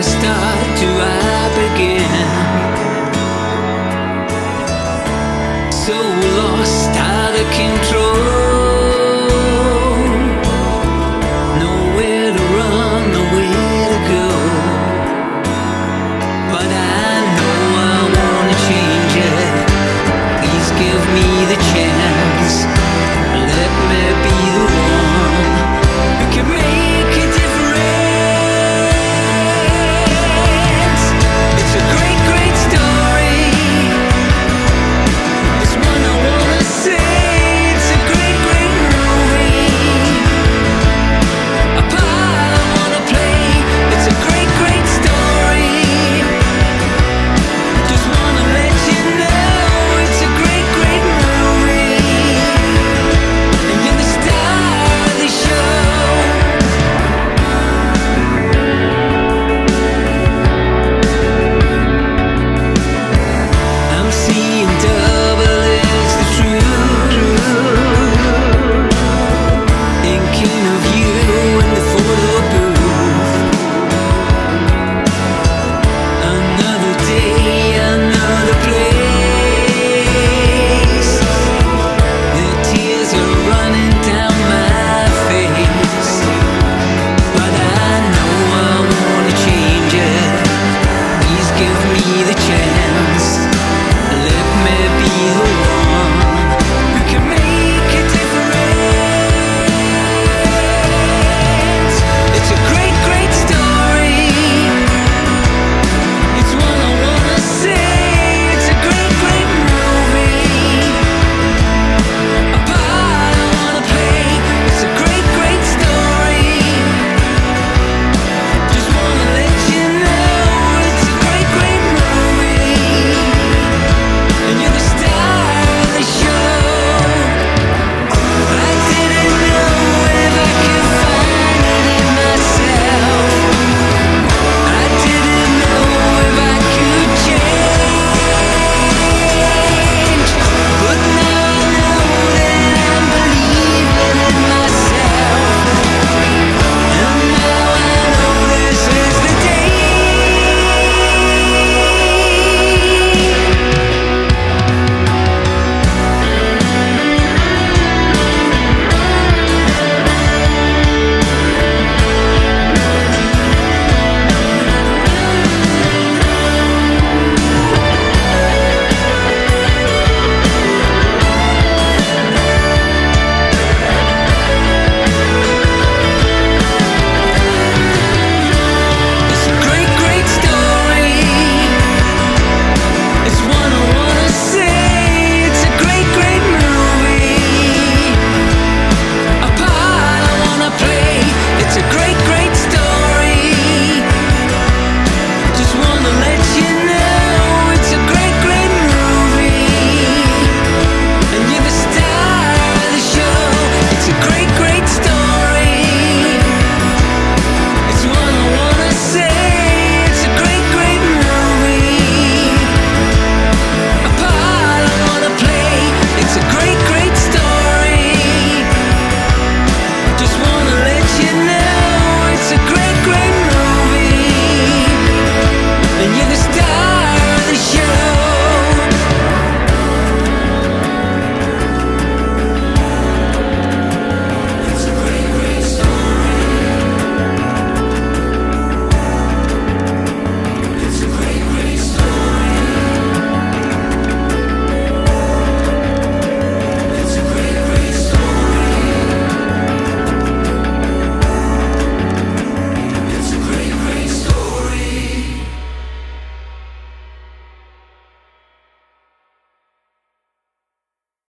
I start? Do I begin? So lost, I can't.